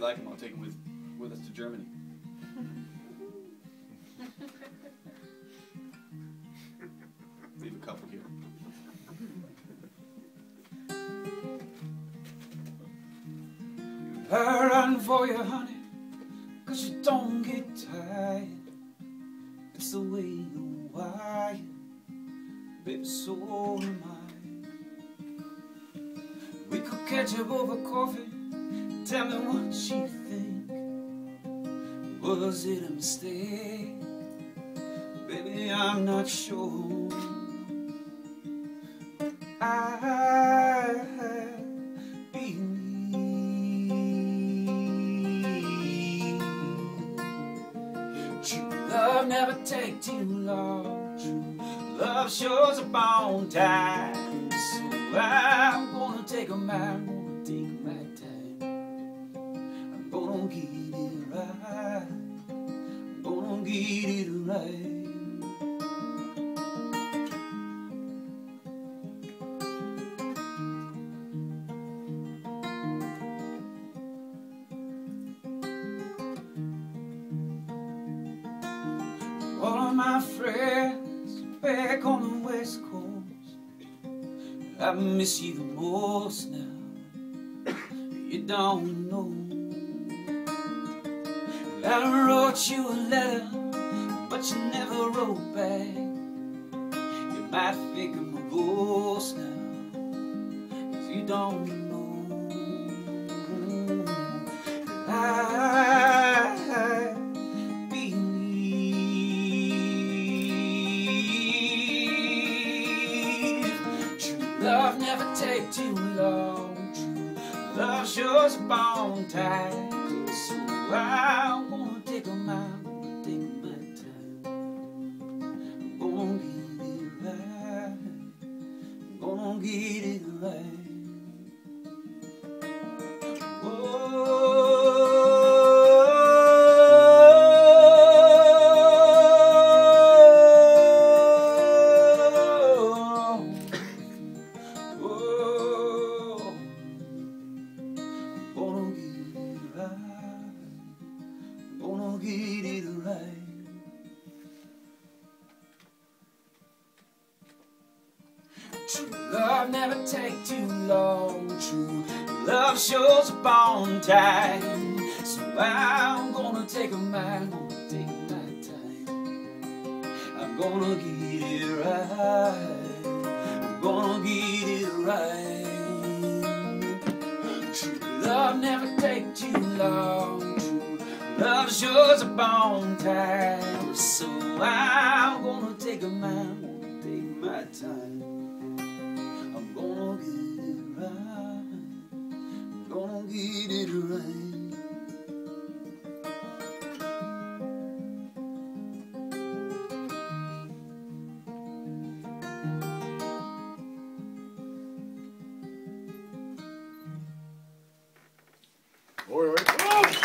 you like him, I'll take him with, with us to Germany. Leave a couple here. I run for you, honey, cause you don't get tired. It's the way you wire, baby, so am I. We could catch up over coffee, tell me what you think. Was it a mistake? Baby, I'm not sure. I believe true love never take too long. True love shows up on time. So I'm gonna take a man, my friends back on the west coast. I miss you the most now. You don't know. I wrote you a letter But you never wrote back. You might think I'm a ghost now Cause you don't know love never take too long. Love shows up on time. So I'm gonna take a mile, take my time. I'm gonna get it right. I'm gonna get it right. True love never take too long. True love shows up on time. So I'm gonna take a mind, gonna take my time. I'm gonna get it right. I'm gonna get it right. True love never take too long. True love shows up on time. So I'm gonna take a mind. Glory, right?